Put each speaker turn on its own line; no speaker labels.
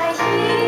开心。